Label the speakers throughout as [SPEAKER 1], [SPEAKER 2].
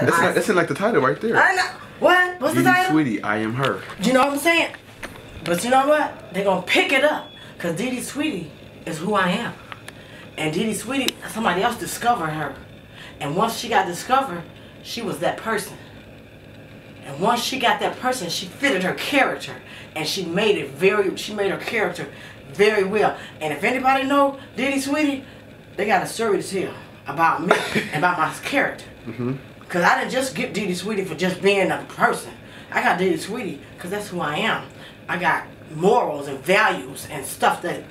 [SPEAKER 1] That's, not, that's in like the title right there.
[SPEAKER 2] I know. What? What's the
[SPEAKER 1] Dee Dee
[SPEAKER 2] title?
[SPEAKER 1] Sweetie, I am her.
[SPEAKER 2] You know what I'm saying? But you know what? They're gonna pick it up. Cause Dee Sweetie is who I am. And Dee Sweetie, somebody else discovered her. And once she got discovered, she was that person. And once she got that person, she fitted her character. And she made it very, she made her character very well. And if anybody know Dee Sweetie, they got a story to tell about me and about my character. Mm-hmm. Cause I didn't just get Dee Sweetie for just being a person. I got Dee Sweetie because that's who I am. I got morals and values and stuff that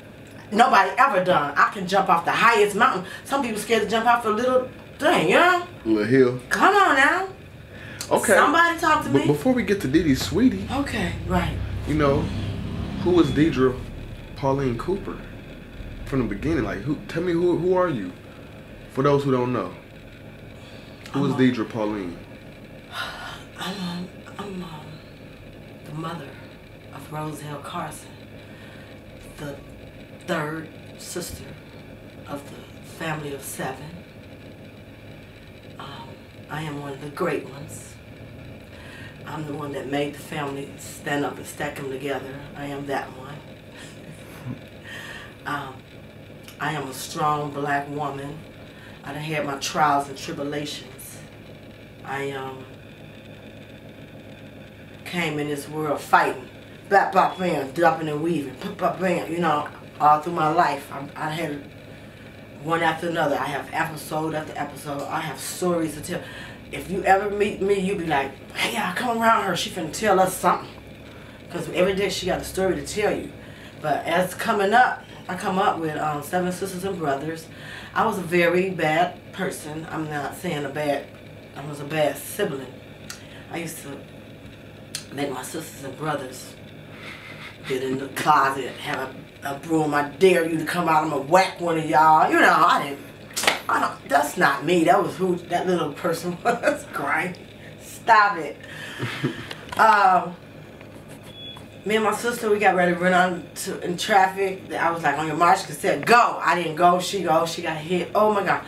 [SPEAKER 2] nobody ever done. I can jump off the highest mountain. Some people scared to jump off a little thing, you know?
[SPEAKER 1] Little Hill.
[SPEAKER 2] Come on now.
[SPEAKER 1] Okay.
[SPEAKER 2] Somebody talk to
[SPEAKER 1] But
[SPEAKER 2] me.
[SPEAKER 1] before we get to Dee Sweetie,
[SPEAKER 2] Okay, right.
[SPEAKER 1] you know, who was Deidre Pauline Cooper from the beginning? Like, who? Tell me who? Who are you? For those who don't know, who
[SPEAKER 2] a-
[SPEAKER 1] Deidre Pauline?
[SPEAKER 2] I'm um, I'm um, the mother of Roselle Carson, the third sister of the family of seven. Um, I am one of the great ones. I'm the one that made the family stand up and stack them together. I am that one. um, I am a strong black woman. I done had my trials and tribulations. I um came in this world fighting, bap bap bam, dropping and weaving, bap bap bam, you know, all through my life. I, I had one after another. I have episode after episode. I have stories to tell. If you ever meet me, you be like, hey, I come around her. She finna tell us something. Because every day she got a story to tell you. But as coming up, I come up with um, seven sisters and brothers. I was a very bad person. I'm not saying a bad, I was a bad sibling. I used to make my sisters and brothers get in the closet, have a, a broom. I dare you to come out. I'm gonna whack one of y'all. You know, I didn't. I don't. That's not me. That was who that little person was. Crying. Stop it. um. Me and my sister, we got ready to run on to, in traffic. I was like, on your march, said, go. I didn't go. She go. She got hit. Oh my God.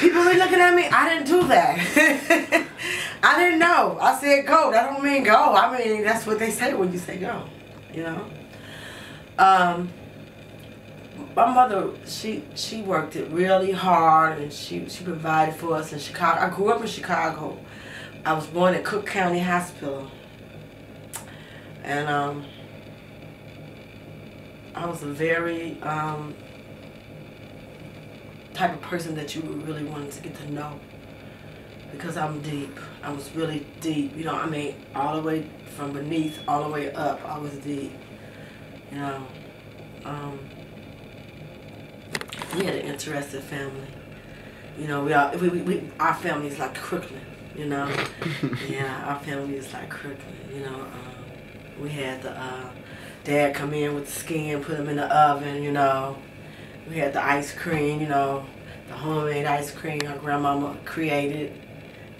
[SPEAKER 2] People be looking at me. I didn't do that. I didn't know. I said go. That don't mean go. I mean, that's what they say when you say go. You know? Um, my mother, she she worked it really hard and she, she provided for us in Chicago. I grew up in Chicago. I was born at Cook County Hospital. And um, I was a very um, type of person that you really wanted to get to know because I'm deep. I was really deep. You know, I mean, all the way from beneath, all the way up. I was deep. You know, um, we had an interesting family. You know, we all we, we, we our family is like Crooklyn. You know, yeah, our family is like Crooklyn. You know, um, we had the uh, dad come in with the skin, put them in the oven. You know, we had the ice cream. You know, the homemade ice cream our grandmama created.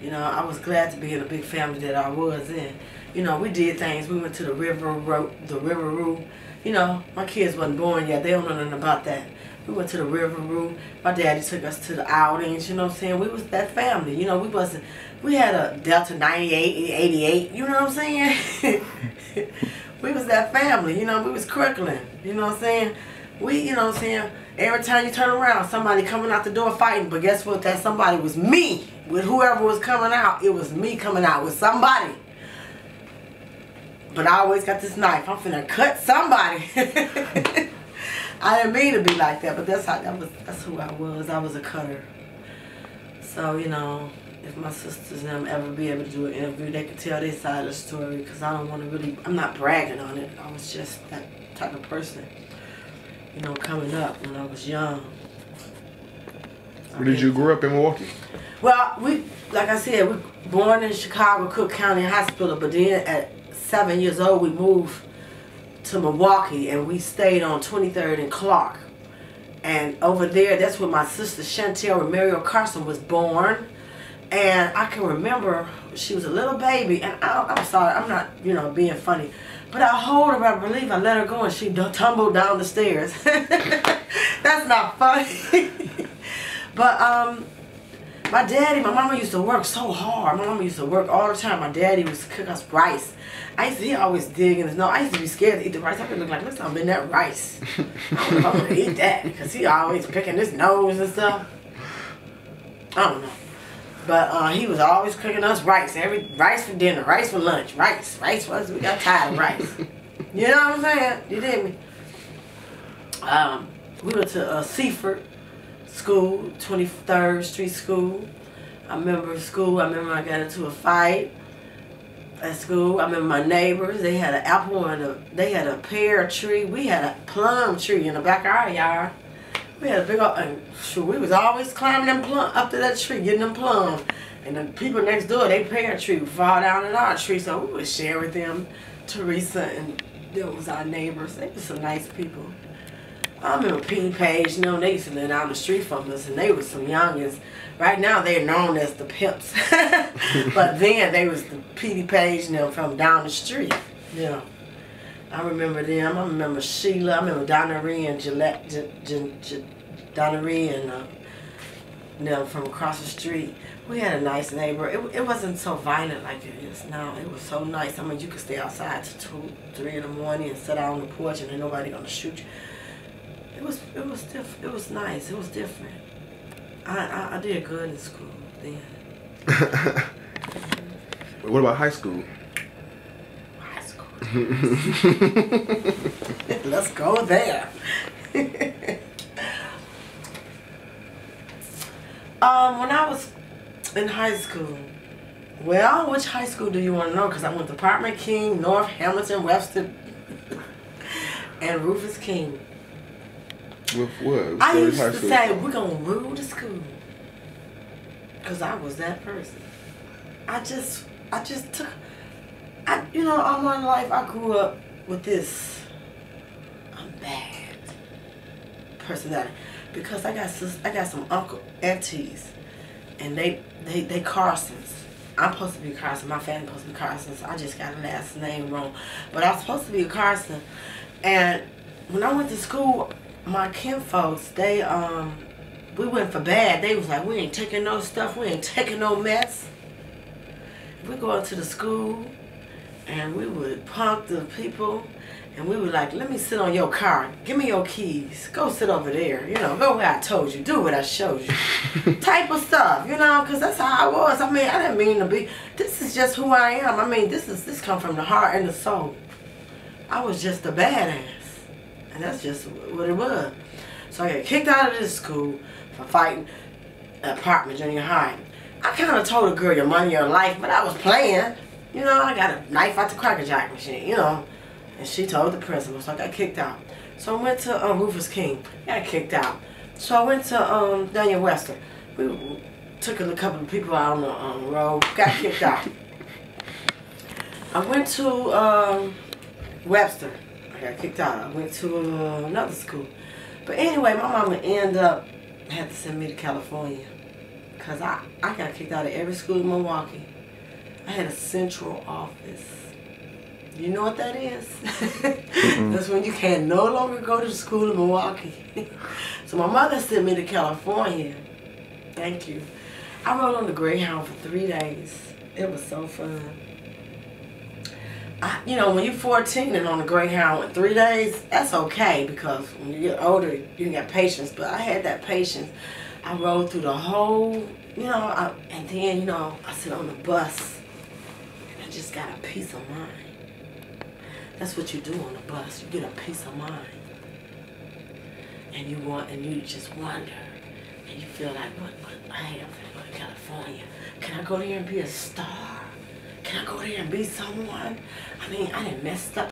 [SPEAKER 2] You know, I was glad to be in a big family that I was in. You know, we did things. We went to the river, ro- the river roo. You know, my kids wasn't born yet. They don't know nothing about that. We went to the river roo. My daddy took us to the outings. You know what I'm saying? We was that family. You know, we wasn't. We had a Delta 98, 88. You know what I'm saying? we was that family. You know, we was Crooklyn. You know what I'm saying? We, you know what I'm saying? Every time you turn around, somebody coming out the door fighting. But guess what? That somebody was me. With whoever was coming out, it was me coming out with somebody. But I always got this knife. I'm finna cut somebody. I didn't mean to be like that, but that's how that was. That's who I was. I was a cutter. So you know, if my sisters and them ever be able to do an interview, they can tell their side of the story. Because I don't want to really. I'm not bragging on it. I was just that type of person. You know, coming up when I was young.
[SPEAKER 1] Where did you grow up in Milwaukee?
[SPEAKER 2] Well, we, like I said, we born in Chicago, Cook County Hospital, but then at seven years old, we moved to Milwaukee and we stayed on 23rd and Clark. And over there, that's where my sister Chantel Romerio Carson was born. And I can remember she was a little baby, and I, I'm sorry, I'm not, you know, being funny, but I hold her, I believe I let her go, and she tumbled down the stairs. That's not funny. but um, My daddy, my mama used to work so hard. My mama used to work all the time. My daddy used to cook us rice. I used to, he always dig in his nose. I used to be scared to eat the rice. I would look like, I'm in that rice. I don't know if I'm gonna eat that because he always picking his nose and stuff. I don't know. But uh, he was always cooking us rice. Every rice for dinner, rice for lunch, rice, rice for us. We got tired of rice. You know what I'm saying? You did me. Um, we went to uh, Seaford School, 23rd Street School. I remember school. I remember I got into a fight at school. I remember my neighbors. They had an apple and a, they had a pear tree. We had a plum tree in the back of our yard. We had a big old, sure, we was always climbing them plum up to that tree, getting them plum. And the people next door, they pear tree would fall down in our tree, so we would share with them. Teresa and them was our neighbors. They were some nice people. I remember P. Page, you know, they used to live down the street from us, and they was some youngins. Right now, they're known as the pimps. but then, they was the P. Page, you know, from down the street. Yeah. I remember them. I remember Sheila. I remember Donna Ree and Gillette, J- J- J- Donna Ree and uh, from across the street. We had a nice neighbor. It, it wasn't so violent like it is now. It was so nice. I mean, you could stay outside till two, three in the morning and sit out on the porch and ain't nobody gonna shoot you. It was, it was diff- It was nice. It was different. I, I, I did good in school then.
[SPEAKER 1] what about high school?
[SPEAKER 2] Let's go there. um, when I was in high school, well, which high school do you want to know? Because I went to Parkman King, North Hamilton, Webster, and Rufus King.
[SPEAKER 1] With what?
[SPEAKER 2] I used to
[SPEAKER 1] school.
[SPEAKER 2] say, we're going to rule the school. Because I was that person. I just, I just took, I, you know, all my life I grew up with this, I'm bad personality. Because I got sis, I got some uncle aunties, and they, they, they Carsons. I'm supposed to be Carson. My family supposed to be Carsons. I just got the last name wrong. But I was supposed to be a Carson. And when I went to school, my kinfolks, they um we went for bad. They was like, we ain't taking no stuff, we ain't taking no mess. We go to the school and we would punk the people and we were like, let me sit on your car. Give me your keys. Go sit over there. You know, go where I told you. Do what I showed you. Type of stuff, you know, because that's how I was. I mean, I didn't mean to be. This is just who I am. I mean, this is this come from the heart and the soul. I was just a badass. And that's just what it was. So I got kicked out of this school for fighting at Parkman Junior High. I kind of told a girl your money, your life, but I was playing. You know, I got a knife out the Cracker Jack machine, you know. And she told the principal, so I got kicked out. So I went to um, Rufus King, got kicked out. So I went to um, Daniel Wester. We took a couple of people out on the um, road, got kicked out. I went to um, Webster. I got kicked out. I went to uh, another school. But anyway, my mama ended up had to send me to California. Because I, I got kicked out of every school in Milwaukee. I had a central office. You know what that is? That's when you can no longer go to school in Milwaukee. so my mother sent me to California. Thank you. I rode on the Greyhound for three days. It was so fun. I, you know, when you're 14 and on the Greyhound in three days, that's okay because when you get older, you can get patience. But I had that patience. I rode through the whole, you know, I, and then, you know, I sit on the bus I just got a peace of mind. That's what you do on the bus. You get a peace of mind. And you want, and you just wonder. And you feel like, what, what, I am gonna go to California. Can I go there and be a star? Can I go there and be someone? I mean, I done messed up